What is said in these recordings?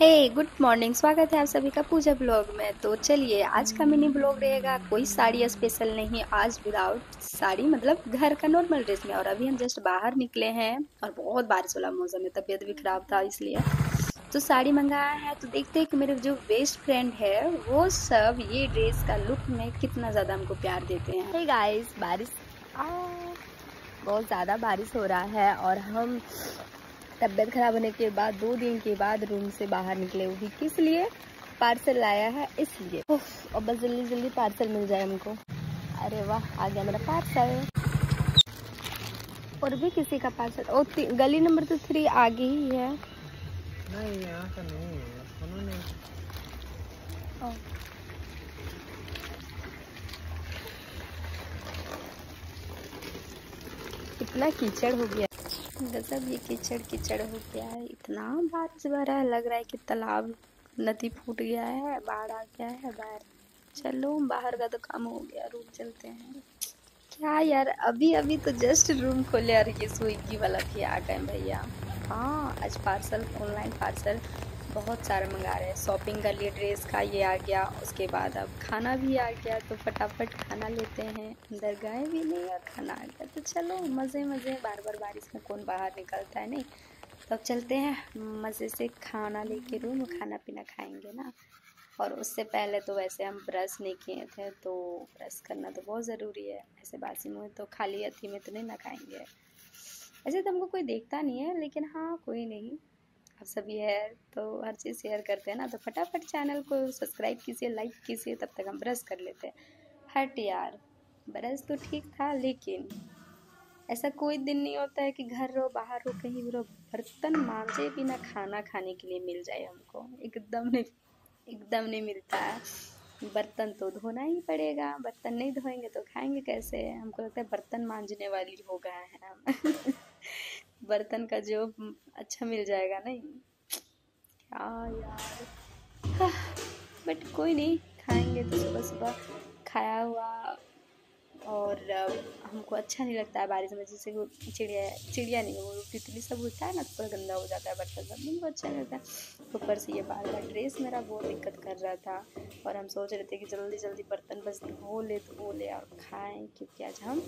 हे good morning स्वागत है आप सभी का पूजा ब्लॉग में। तो चलिए, आज का मिनी ब्लॉग रहेगा। कोई साड़ी स्पेशल नहीं, आज विदाउट साड़ी मतलब घर का नॉर्मल ड्रेस में। और अभी हम जस्ट बाहर निकले हैं और बहुत बारिश वाला मौसम है, तबीयत भी खराब था इसलिए। तो साड़ी मंगाया है तो देखते हैं कि मेरे जो बेस्ट फ्रेंड है, वो सब ये ड्रेस का लुक में कितना ज़्यादा हमको प्यार देते हैं। Hey गाइस बारिश बहुत ज़्यादा बारिश हो रहा है और हम तबीयत खराब होने के बाद दो दिन के बाद रूम से बाहर निकले वो भी किस लिए? पार्सल लाया है इसलिए। और बस जल्दी जल्दी पार्सल मिल जाए हमको। अरे वाह आ गया मेरा पार्सल। और भी किसी का पार्सल? ओ गली नंबर तो थ्री आगे ही है। नहीं यहाँ का नहीं है। उन्होंने इतना कीचड़ हो गया। गजब ये कीचड़ कीचड़ हो गया है। इतना बारिश भरा है, लग रहा है कि तालाब, नदी फूट गया है, बाढ़ आ गया है, बाहर। चलो, बाहर का तो काम हो गया, रूम चलते हैं। क्या यार अभी अभी तो जस्ट रूम खोले और ये स्विगी वाला भी आ गए भैया। हाँ आज पार्सल ऑनलाइन पार्सल बहुत सारे मंगा रहे हैं। शॉपिंग कर लिए ड्रेस का ये आ गया। उसके बाद अब खाना भी आ गया तो फटाफट खाना लेते हैं। अंदर गए भी नहीं और खाना आ गया। तो चलो, मज़े मज़े। बार बार बारिश में कौन बाहर निकलता है, नहीं? तो अब चलते हैं। मज़े से खाना लेके रूम खाना पीना खाएँगे ना। और उससे पहले तो वैसे हम ब्रश नहीं किए थे तो ब्रश करना तो बहुत ज़रूरी है। ऐसे बासी मुँह तो खाली अथी में तो नहीं ना खाएँगे। ऐसे तो हमको कोई देखता नहीं है, लेकिन हाँ कोई नहीं। आप सभी है तो हर चीज़ शेयर करते हैं ना तो फटाफट चैनल को सब्सक्राइब कीजिए लाइक कीजिए, तब तक हम ब्रश कर लेते हैं। हट यार ब्रश तो ठीक था, लेकिन ऐसा कोई दिन नहीं होता है कि घर रहो बाहर रहो कहीं भी रहो बर्तन मांजे बिना खाना खाने के लिए मिल जाए हमको। एकदम नहीं एकदम नहीं मिलता। है बर्तन तो धोना ही पड़ेगा, बर्तन नहीं धोएँगे तो खाएँगे कैसे? हमको लगता है बर्तन मांझने वाली हो गए हैं हम। बर्तन का जो अच्छा मिल जाएगा, नहीं? क्या यार। बट कोई नहीं, खाएँगे तो सुबह सुबह। खाया हुआ और हमको अच्छा नहीं लगता है बारिश में, जैसे वो चिड़िया चिड़िया नहीं, वो तितली सब होता है ना तो गंदा हो जाता है बर्तन सब। नहीं अच्छा नहीं लगता है। ऊपर से ये बार बार ड्रेस मेरा बहुत दिक्कत कर रहा था और हम सोच रहे थे कि जल्दी जल्दी बर्तन बस धो ले धो ले और खाएँ, क्योंकि आज हम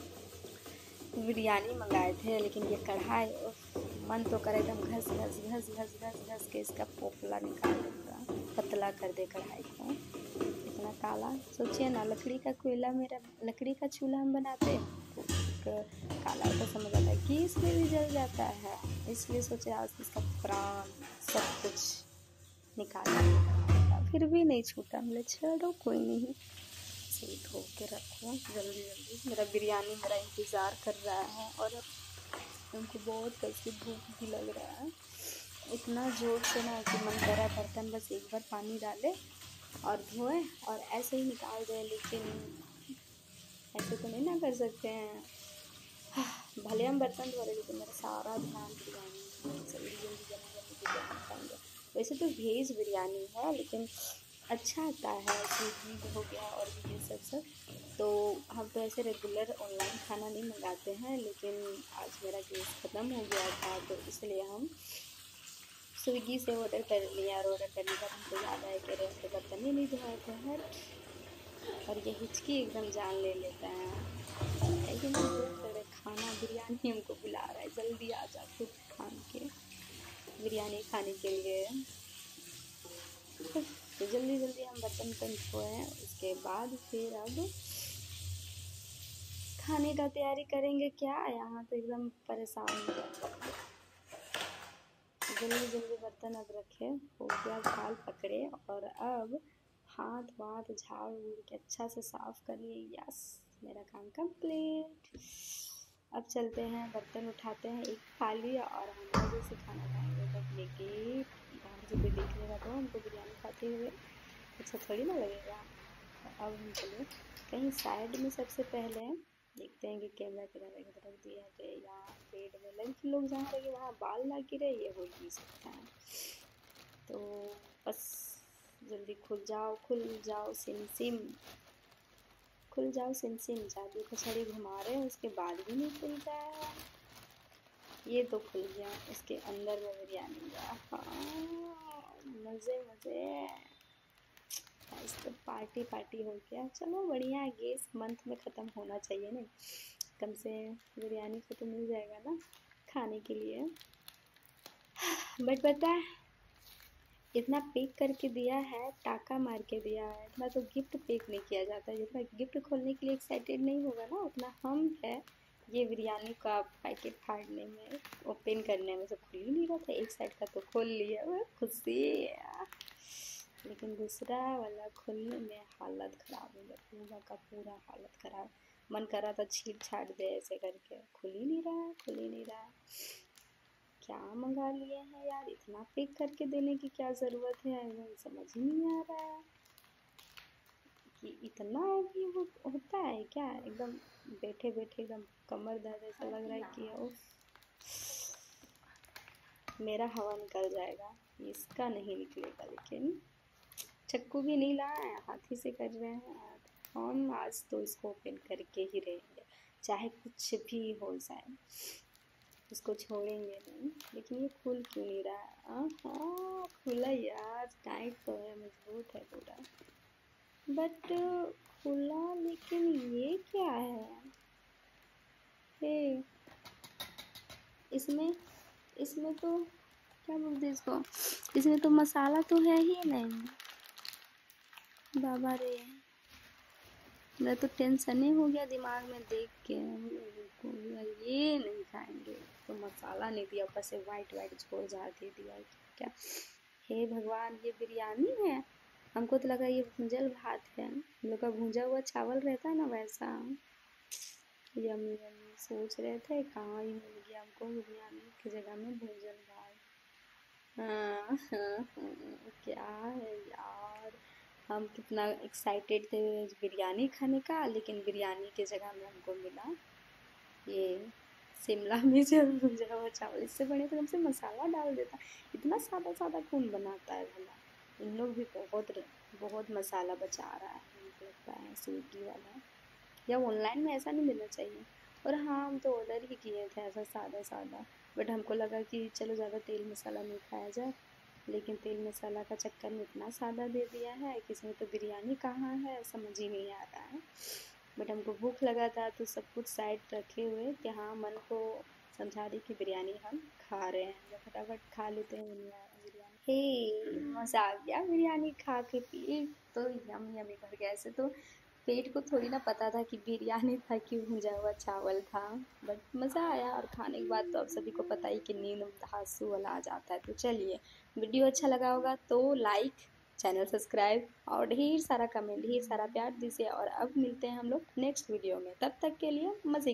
बिरयानी मंगाए थे, लेकिन ये कढ़ाई मन तो करे एकदम घस घस घस घस घस घस के इसका पोपला निकाल देगा पतला कर दे कढ़ाई को। इतना काला। सोचिए ना, लकड़ी का कोयला मेरा, लकड़ी का चूल्हा हम बनाते तो काला तो समझ आता है कि इसमें भी जल जाता है। इसलिए सोचे आज इसका प्राण सब कुछ निकाल फिर भी नहीं छूटा। बोले छोड़ो, कोई नहीं। से धो के रखो, जल्दी जल्दी। मेरा बिरयानी मेरा इंतज़ार कर रहा है और अब उनको बहुत कैसे भूख भी लग रहा है। इतना ज़ोर से ना कि मन करा बर्तन बस एक बार पानी डाले और धोए और ऐसे ही निकाल दें, लेकिन ऐसे तो नहीं ना कर सकते हैं। भले हम बर्तन धो रहे लेकिन मेरा सारा ध्यान बिरयानी जल्दी जल्दी जल्दी जल्दी बिरयानी वैसे तो वेज बिरयानी है, लेकिन अच्छा आता है स्विगी हो गया और भी ये सब सब। तो हम तो ऐसे रेगुलर ऑनलाइन खाना नहीं मंगाते हैं, लेकिन आज मेरा गैस ख़त्म हो गया था तो इसलिए हम स्विगी से ऑर्डर कर लिया और ऑर्डर करने का हमको याद आया कि रेस्ट बर्तन ही नहीं धोए थे हर और ये हिचकी एकदम जान ले लेता है। लेकिन खाना, बिरयानी हमको बुला रहा है, जल्दी आ जा खुद खान के। बिरयानी खाने के लिए। तो जल्दी जल्दी हम बर्तन वर्तन धोए उसके बाद फिर अब खाने का तैयारी करेंगे। क्या? यहाँ तो एकदम परेशान हो जल्दी जल्दी बर्तन अब रखे। हो गया झाल पकड़े और अब हाथ वाथ झाड़ उड़ के अच्छा से साफ़ कर लिए यस, मेरा काम कंप्लीट। अब चलते हैं, बर्तन उठाते हैं, एक थाली और हम जैसे खाना खाएँगे। लेके बाहर से कोई देख लेगा तो हमको बिरयानी खाते हुए अच्छा थोड़ी ना लगेगा। अब हम चलो। कहीं साइड में सबसे पहले देखते हैं कि कैमरा किधर रख दिया जाए यहाँ पेड़ में लड़की लोग जहाँ रहे, वहाँ बाल ना गिरे, ये हो भी सकता है। तो बस जल्दी खुल जाओ खुल जाओ, सिम सिम। खुल जाओ, सिम सिम, जादू को घुमा रहे हैं, उसके बाद भी नहीं खुलता है। ये तो खुल गया। इसके अंदर में बिरयानी हाँ मज़े मज़े। आज तो पार्टी पार्टी हो गया। चलो, बढ़िया गैस मंथ में ख़त्म होना चाहिए ना। कम से बिरयानी को तो मिल जाएगा ना, खाने के लिए। बट बता इतना पैक करके दिया है, टाका मार के दिया है। इतना तो गिफ्ट पैक नहीं किया जाता। जितना गिफ्ट खोलने के लिए एक्साइटेड नहीं होगा ना, उतना हम है। ये बिरयानी का पैकेट फाड़ने में ओपन करने में तो खुल ही नहीं रहा था। एक साइड का तो खोल लिया वो खुशी लेकिन दूसरा वाला खुलने में हालत ख़राब हो गया पूरा का पूरा हालत ख़राब। मन कर रहा था छीट छाट दे ऐसे करके। खुल ही नहीं रहा खुल ही नहीं रहा। क्या मंगा लिए हैं यार? इतना पैक करके देने की क्या ज़रूरत है? समझ ही नहीं आ रहा है कि इतना भी हो, होता है? क्या एकदम बैठे बैठे एकदम कमर दर्द ऐसा लग रहा है कि ओ मेरा हवा निकल जाएगा इसका नहीं निकलेगा लेकिन चक्कू भी नहीं लाए हैं हाथी से कर रहे हैं हम आज तो इसको ओपन करके ही रहेंगे चाहे कुछ भी हो जाए। उसको छोड़ेंगे नहीं लेकिन ये खुल क्यों नहीं रहा हाँ? खुला यार टाइट तो है मज़बूत है पूरा। बट खुला, लेकिन ये क्या है? हे इसमें इसमें तो क्या बोलते इसको? इसमें तो मसाला तो है ही नहीं। बाबा रे, मेरा तो टेंशन ही हो गया दिमाग में देख के। ये नहीं खाएँगे। तो मसाला नहीं दिया, ऊपर से वाइट वाइट झोर झाड़ दे दिया। क्या? हे भगवान, ये बिरयानी है? हमको तो लगा ये भूंजल भात है। हम लोग का भूंजा हुआ चावल रहता है ना वैसा। यमी यमी सोच रहे थे कहाँ ही मिल गया हमको बिरयानी की जगह में भूंजल भात। हाँ, हाँ, हाँ, क्या है यार। हम कितना एक्साइटेड थे बिरयानी खाने का लेकिन बिरयानी के जगह में हमको मिला ये शिमला मिर्च भुजा हुआ चावल। इससे बड़े तो हमसे मसाला डाल देता। इतना सादा सादा कौन बनाता है भला? इन लोग भी बहुत बहुत मसाला बचा रहा है, मुझे लगता है, स्विगी वाला। या ऑनलाइन में ऐसा नहीं मिलना चाहिए। और हाँ हम तो ऑर्डर ही किए थे ऐसा सादा सादा। बट हमको लगा कि चलो ज़्यादा तेल मसाला नहीं खाया जाए। लेकिन तेल मसाला का चक्कर में इतना सादा दे दिया है कि इसमें तो बिरयानी कहाँ है, समझ ही नहीं आ रहा है। बट हमको भूख लगा था तो सब कुछ साइड रखे हुए, कि हाँ मन को समझा दी कि बिरयानी हम खा रहे हैं। फटाफट खा लेते हैं बिरयानी हे मज़ा आ गया बिरयानी खा के पी तो यम यमी भर गया। ऐसे तो पेट को थोड़ी ना पता था कि बिरयानी था कि भुंजा हुआ चावल था बट मज़ा आया और खाने के बाद तो अब सभी को पता ही कि नींद धांसू वाला आ जाता है। तो चलिए, वीडियो अच्छा लगा होगा तो लाइक चैनल सब्सक्राइब और ढेर सारा कमेंट ढेर सारा प्यार दीजिए और अब मिलते हैं हम लोग नेक्स्ट वीडियो में। तब तक के लिए मज़े